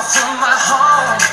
from my home.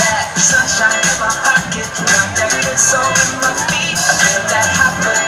that sunshine in my pocket, got that good soul in my feet. I feel that hot blood.